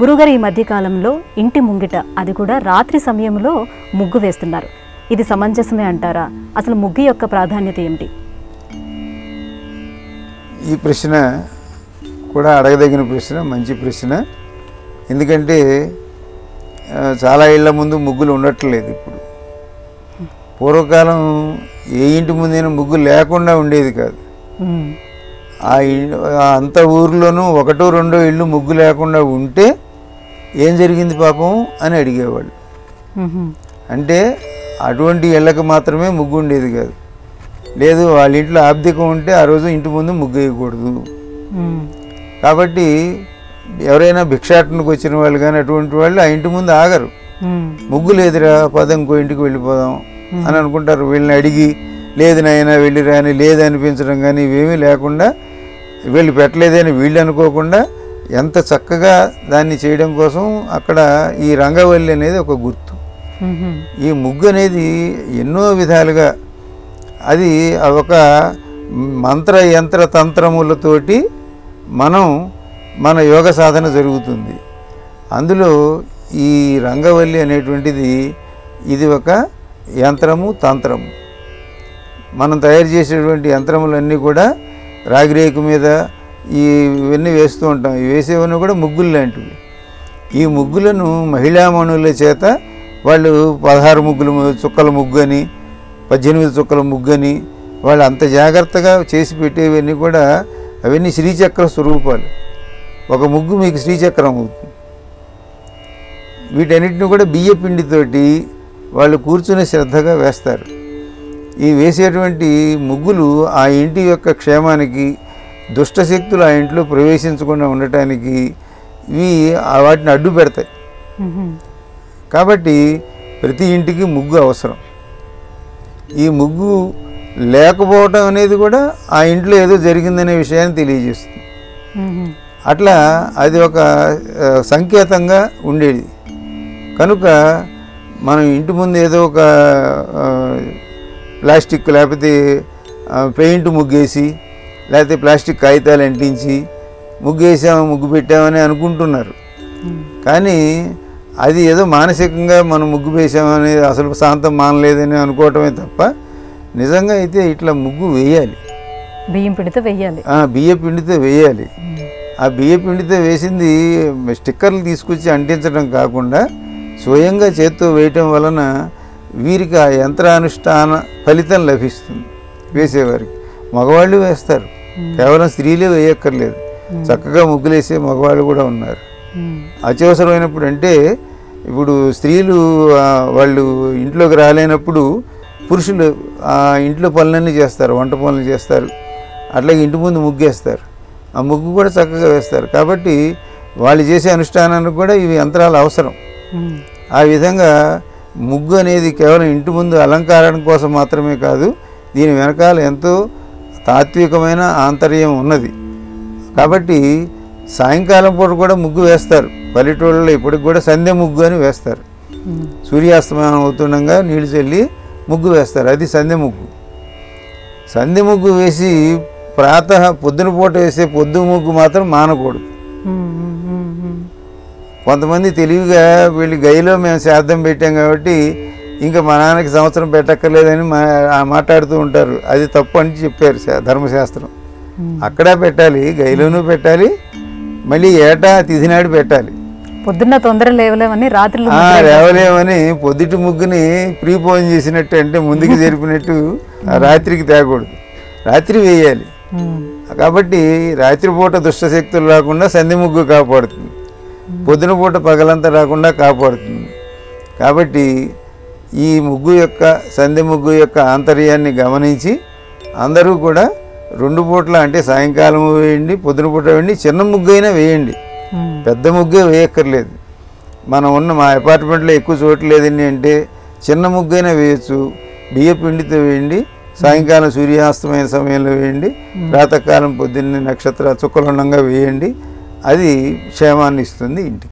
గురుగారు ఈ మధ్య కాలంలో ఇంటి ముంగిట అది కూడా రాత్రి సమయంలో ముగ్గు వేస్తున్నారు. ఇది సమంజసమే అంటారా? అసలు ముగ్గు యొక్క ప్రాధాన్యత ఏమిటి? ఈ ప్రశ్న కూడా అడగదగిన ప్రశ్న మంచి ప్రశ్న. ఎందుకంటే చాలా ఏళ్ళ ముందు ముగ్గులు ఉండట్లేదు ఇప్పుడు. పూర్వకాలం ఏ ఇంటి ముందైనా ముగ్గు లేకుండా ఉండేది కాదు. ఆ అంత ఊర్లోనూ ఒకటో రెండో ఇల్లు ముగ్గు లేకుండా ఉంటే ఏం జరిగింది పాపం అని అడిగేవాళ్ళు. అంటే అటువంటి ఇళ్ళకి మాత్రమే ముగ్గు ఉండేది కాదు. లేదు వాళ్ళ ఇంట్లో ఆబ్దికం ఉంటే ఆ రోజు ఇంటి ముందు ముగ్గు వేయకూడదు. కాబట్టి ఎవరైనా భిక్షాటనకు వచ్చిన వాళ్ళు కానీ అటువంటి వాళ్ళు ఆ ఇంటి ముందు ఆగరు. ముగ్గు లేదురా పద ఇంకో ఇంటికి వెళ్ళిపోదాం అని అనుకుంటారు. వీళ్ళని అడిగి లేదు నాయన వెళ్ళిరా అని లేదు అనిపించడం కానీ ఇవేమీ లేకుండా వీళ్ళు పెట్టలేదని వీళ్ళు అనుకోకుండా ఎంత చక్కగా దాన్ని చేయడం కోసం అక్కడ ఈ రంగవల్లి అనేది ఒక గుర్తు. ఈ ముగ్గు అనేది ఎన్నో విధాలుగా అది ఒక మంత్ర యంత్ర తంత్రములతోటి మనం మన యోగ సాధన జరుగుతుంది. అందులో ఈ రంగవల్లి అనేటువంటిది ఇది ఒక యంత్రము తంత్రము. మనం తయారు చేసేటువంటి యంత్రములన్నీ కూడా రాగిరేకు మీద ఇవన్నీ వేస్తూ ఉంటాం. ఇవి వేసేవన్నీ కూడా ముగ్గులు లాంటివి. ఈ ముగ్గులను మహిళామణుల చేత వాళ్ళు పదహారు ముగ్గులు చుక్కల ముగ్గు అని పద్దెనిమిది చుక్కల ముగ్గు అని వాళ్ళు అంత జాగ్రత్తగా చేసి పెట్టేవన్నీ కూడా అవన్నీ శ్రీచక్ర స్వరూపాలు. ఒక ముగ్గు మీకు శ్రీచక్రం అవుతుంది. వీటన్నిటిని కూడా బియ్య పిండితోటి వాళ్ళు కూర్చుని శ్రద్ధగా వేస్తారు. ఈ వేసేటువంటి ముగ్గులు ఆ ఇంటి యొక్క క్షేమానికి దుష్టశక్తులు ఆ ఇంట్లో ప్రవేశించకుండా ఉండటానికి ఇవి ఆ వాటిని అడ్డు పెడతాయి. కాబట్టి ప్రతి ఇంటికి ముగ్గు అవసరం. ఈ ముగ్గు లేకపోవటం అనేది కూడా ఆ ఇంట్లో ఏదో జరిగిందనే విషయాన్ని తెలియజేస్తుంది. అట్లా అది ఒక సంకేతంగా ఉండేది. కనుక మనం ఇంటి ముందు ఏదో ఒక ప్లాస్టిక్ లేకపోతే పెయింట్ ముగ్గేసి లేకపోతే ప్లాస్టిక్ కాగితాలు అంటించి ముగ్గేసాము ముగ్గు పెట్టామని అనుకుంటున్నారు. కానీ అది ఏదో మానసికంగా మనం ముగ్గు వేసామని అసలు శాంతం మానలేదని అనుకోవటమే తప్ప నిజంగా అయితే ఇట్లా ముగ్గు వేయాలి. బియ్యం పిండితో వెయ్యాలి ఆ బియ్య పిండితో వేయాలి. ఆ బియ్య పిండితో వేసింది స్టిక్కర్లు తీసుకొచ్చి అంటించడం కాకుండా స్వయంగా చేత్తో వేయటం వలన వీరికి ఆ యంత్రానుష్ఠాన ఫలితం లభిస్తుంది. వేసేవారికి. మగవాళ్ళు వేస్తారు. కేవలం స్త్రీలే వేయక్కర్లేదు. చక్కగా ముగ్గులేసే మగవాళ్ళు కూడా ఉన్నారు. అత్యవసరమైనప్పుడు అంటే ఇప్పుడు స్త్రీలు వాళ్ళు ఇంట్లోకి రాలేనప్పుడు పురుషులు ఆ ఇంట్లో పనులన్నీ చేస్తారు వంట పనులు చేస్తారు. అట్లాగే ఇంటి ముందు ముగ్గేస్తారు. ఆ ముగ్గు కూడా చక్కగా వేస్తారు. కాబట్టి వాళ్ళు చేసే అనుష్ఠానానికి కూడా ఇవి యంత్రాలు అవసరం. ఆ విధంగా ముగ్గు అనేది కేవలం ఇంటి ముందు అలంకారం కోసం మాత్రమే కాదు దీని వెనకాల ఎంతో తాత్వికమైన ఆంతర్యం ఉన్నది. కాబట్టి సాయంకాలం పూట కూడా ముగ్గు వేస్తారు. పల్లెటూళ్ళలో ఇప్పటికి కూడా సంధ్య ముగ్గు అని వేస్తారు. సూర్యాస్తమయం అవుతుండగా నీళ్ళు చల్లి ముగ్గు వేస్తారు. అది సంధ్య ముగ్గు. సంధ్య ముగ్గు వేసి ప్రాతः పొద్దున పూట వేసే పొద్దు ముగ్గు మాత్రం మానకూడదు. కొంతమంది తెలివిగా వీళ్ళు గైలో మేము శ్రాద్ధం పెట్టాం కాబట్టి ఇంకా మా నాన్నకి సంవత్సరం పెట్టక్కర్లేదని మాట్లాడుతూ ఉంటారు. అది తప్పు అని చెప్పారు ధర్మశాస్త్రం. అక్కడ పెట్టాలి గైలోనూ పెట్టాలి మళ్ళీ ఏటా తిథి నాడు పెట్టాలి. పొద్దున్న తొందర లేవలేమని రాత్రులు ఆ, లేవలేమని పొద్దుటి ముగ్గుని ప్రీపోన్ చేసినట్టు అంటే ముందుకు జరిపినట్టు రాత్రికి తేకూడదు. రాత్రి వేయాలి. కాబట్టి రాత్రిపూట దుష్టశక్తులు రాకుండా సంధి ముగ్గు కాపాడుతుంది. పొద్దున పూట పగలంతా రాకుండా కాపాడుతుంది. కాబట్టి ఈ ముగ్గు యొక్క సంధి ముగ్గు యొక్క ఆంతర్యాన్ని గమనించి అందరూ కూడా రెండు పూట్ల అంటే సాయంకాలం వేయండి పొద్దున పూట వేయండి చిన్న ముగ్గు అయినా వేయండి. పెద్ద ముగ్గే వేయక్కర్లేదు. మనం ఉన్న మా అపార్ట్మెంట్లో ఎక్కువ చోటు లేదండి అంటే చిన్న ముగ్గైనా వేయచ్చు. బియ్య పిండితో వేయండి సాయంకాలం సూర్యాస్తమైన సమయంలో వేయండి ప్రాతకాలం పొద్దున్నే నక్షత్ర చుక్కలుండంగా వేయండి. అది క్షేమాన్ని ఇస్తుంది ఇంటికి.